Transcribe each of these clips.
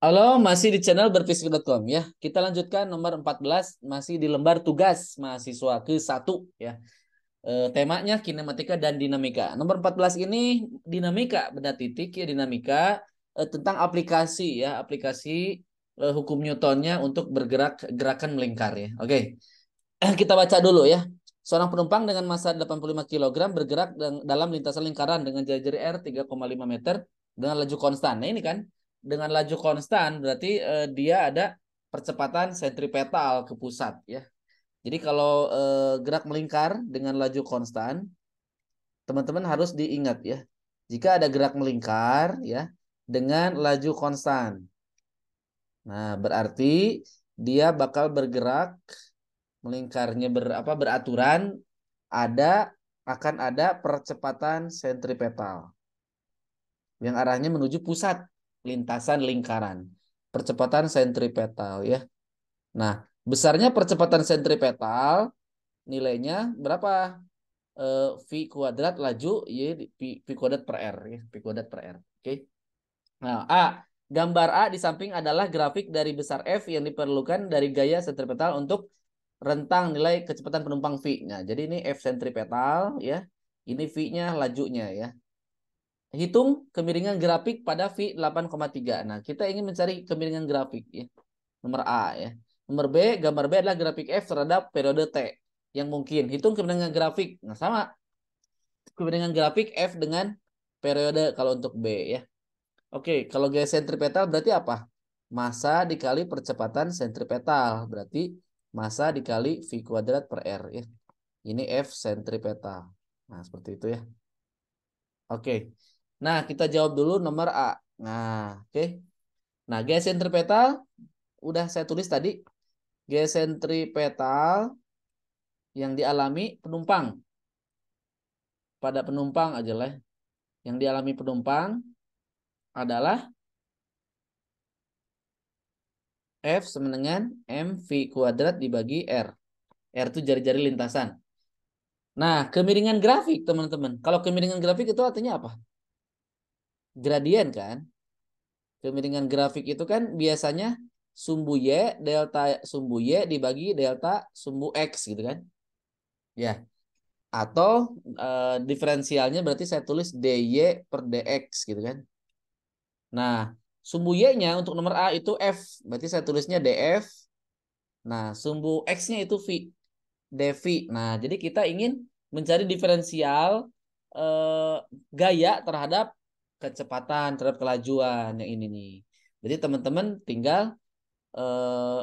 Halo, masih di channel berfisik.com ya. Kita lanjutkan nomor 14 masih di lembar tugas mahasiswa ke-1 ya. E, temanya kinematika dan dinamika. Nomor 14 ini dinamika benda titik ya dinamika e, tentang aplikasi ya, aplikasi e, hukum Newtonnya untuk bergerak gerakan melingkar ya. Oke. Kita baca dulu ya. Seorang penumpang dengan massa 85 kg bergerak dalam lintasan lingkaran dengan jari-jari R 3,5 meter dengan laju konstan. Nah, ini kan dengan laju konstan berarti uh, dia ada percepatan sentripetal ke pusat ya. Jadi kalau uh, gerak melingkar dengan laju konstan, teman-teman harus diingat ya. Jika ada gerak melingkar ya dengan laju konstan. Nah, berarti dia bakal bergerak melingkarnya ber apa beraturan ada akan ada percepatan sentripetal yang arahnya menuju pusat lintasan lingkaran. Percepatan sentripetal ya. Nah, besarnya percepatan sentripetal nilainya berapa? E, v kuadrat laju y v, v kuadrat per r ya, v kuadrat per r. Oke. Okay. Nah, A Gambar A di samping adalah grafik dari besar F yang diperlukan dari gaya sentripetal untuk rentang nilai kecepatan penumpang V. Nah, jadi ini F sentripetal ya. Ini V-nya lajunya ya. Hitung kemiringan grafik pada V 8,3. Nah, kita ingin mencari kemiringan grafik ya. Nomor A ya. Nomor B, gambar B adalah grafik F terhadap periode T yang mungkin. Hitung kemiringan grafik. Nah, sama. Kemiringan grafik F dengan periode kalau untuk B ya. Oke, kalau gaya sentripetal berarti apa? Masa dikali percepatan sentripetal. Berarti masa dikali V kuadrat per R ya. Ini F sentripetal. Nah, seperti itu ya. Oke. Nah, kita jawab dulu nomor A. Nah, oke. Okay. Nah, gaya sentripetal udah saya tulis tadi. Gaya sentripetal yang dialami penumpang. Pada penumpang aja lah. Yang dialami penumpang adalah F sama dengan MV kuadrat dibagi R. R itu jari-jari lintasan. Nah, kemiringan grafik, teman-teman. Kalau kemiringan grafik itu artinya apa? Gradien kan. Kemiringan grafik itu kan biasanya sumbu Y delta sumbu Y dibagi delta sumbu X gitu kan. Ya. Atau e, diferensialnya berarti saya tulis DY per DX gitu kan. Nah, sumbu Y-nya untuk nomor A itu F. Berarti saya tulisnya DF. Nah, sumbu X-nya itu V. DV. Nah, jadi kita ingin mencari diferensial eh, gaya terhadap kecepatan terhadap kelajuan yang ini nih. Jadi teman-teman tinggal eh,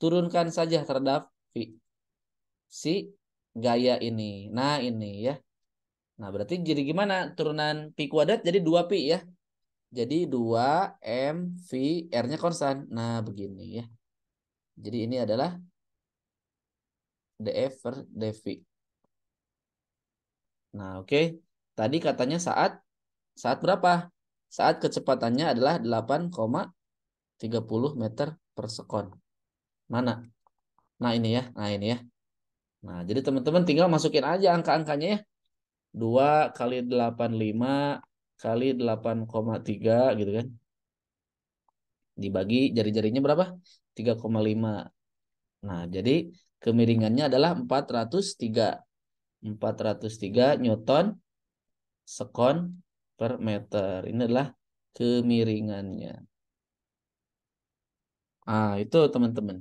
turunkan saja terhadap si gaya ini. Nah ini ya. Nah berarti jadi gimana turunan pi kuadrat jadi 2 pi ya. Jadi 2 m v r-nya konstan. Nah begini ya. Jadi ini adalah df per dv. Nah oke. Okay. Tadi katanya saat saat berapa? Saat kecepatannya adalah 8,30 meter per sekon. Mana? Nah ini ya, nah ini ya. Nah jadi teman-teman tinggal masukin aja angka-angkanya ya. 2 kali 85 kali 8,3 gitu kan. Dibagi jari-jarinya berapa? 3,5. Nah jadi kemiringannya adalah 403. 403 Newton sekon per meter. Ini adalah kemiringannya. Ah, itu teman-teman.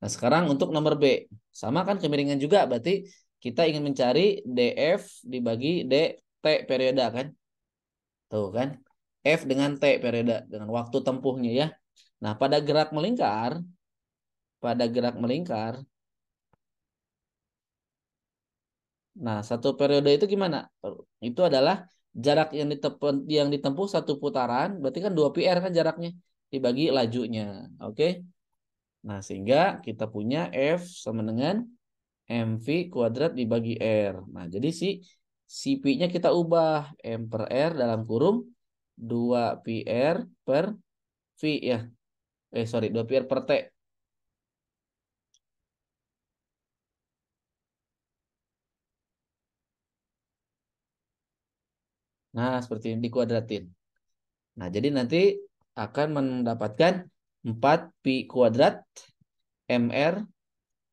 Nah, sekarang untuk nomor B. Sama kan kemiringan juga, berarti kita ingin mencari DF dibagi DT periode kan? Tuh kan? F dengan T periode dengan waktu tempuhnya ya. Nah, pada gerak melingkar pada gerak melingkar Nah, satu periode itu gimana? Itu adalah jarak yang ditempuh yang ditempuh satu putaran berarti kan 2 PR kan jaraknya dibagi lajunya. Oke. Okay? Nah, sehingga kita punya F sama dengan MV kuadrat dibagi R. Nah, jadi si CP-nya kita ubah M per R dalam kurung 2 PR per V ya. Eh, sorry, 2 PR per T. Nah, seperti ini dikuadratin. Nah, jadi nanti akan mendapatkan 4 pi kuadrat mr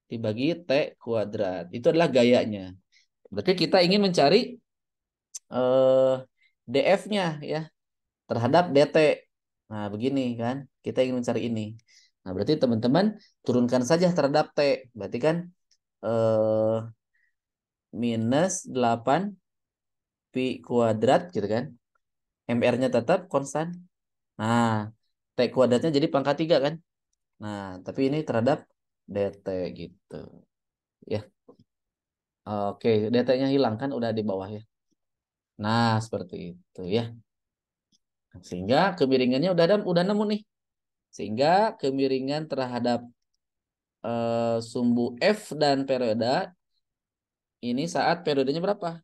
dibagi t kuadrat. Itu adalah gayanya. Berarti kita ingin mencari eh, df-nya ya terhadap dt. Nah, begini kan. Kita ingin mencari ini. Nah, berarti teman-teman turunkan saja terhadap t. Berarti kan eh, minus 8 pi kuadrat gitu kan. MR-nya tetap konstan. Nah, T kuadratnya jadi pangkat 3 kan. Nah, tapi ini terhadap DT gitu. Ya. Oke, DT-nya hilang kan udah di bawah ya. Nah, seperti itu ya. Sehingga kemiringannya udah ada, udah nemu nih. Sehingga kemiringan terhadap uh, sumbu F dan periode ini saat periodenya berapa?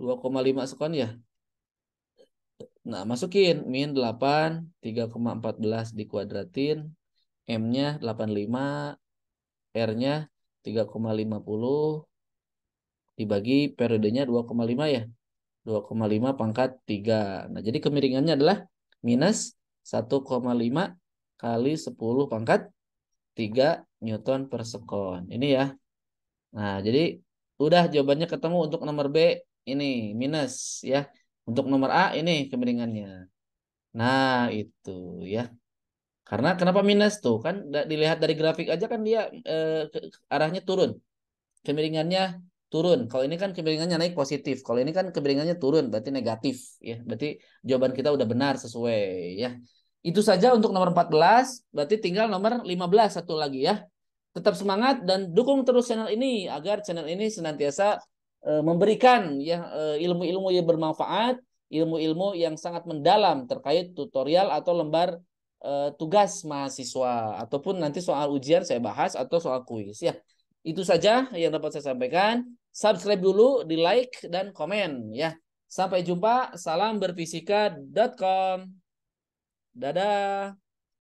2,5 sekon ya. Nah, masukin min 8, 3,14 dikuadratin, M-nya 85, R-nya 3,50 dibagi periodenya 2,5 ya. 2,5 pangkat 3. Nah, jadi kemiringannya adalah minus 1,5 kali 10 pangkat 3 Newton per sekon. Ini ya. Nah, jadi udah jawabannya ketemu untuk nomor B ini minus ya. Untuk nomor A ini kemiringannya. Nah, itu ya. Karena kenapa minus tuh? Kan dilihat dari grafik aja kan dia eh, arahnya turun. Kemiringannya turun. Kalau ini kan kemiringannya naik positif. Kalau ini kan kemiringannya turun, berarti negatif ya. Berarti jawaban kita udah benar sesuai ya. Itu saja untuk nomor 14, berarti tinggal nomor 15 satu lagi ya. Tetap semangat dan dukung terus channel ini agar channel ini senantiasa memberikan ya uh, ilmu-ilmu yang bermanfaat, ilmu-ilmu yang sangat mendalam terkait tutorial atau lembar uh, tugas mahasiswa ataupun nanti soal ujian saya bahas atau soal kuis ya. Itu saja yang dapat saya sampaikan. Subscribe dulu, di like dan komen ya. Sampai jumpa. Salam berfisika.com. Dadah.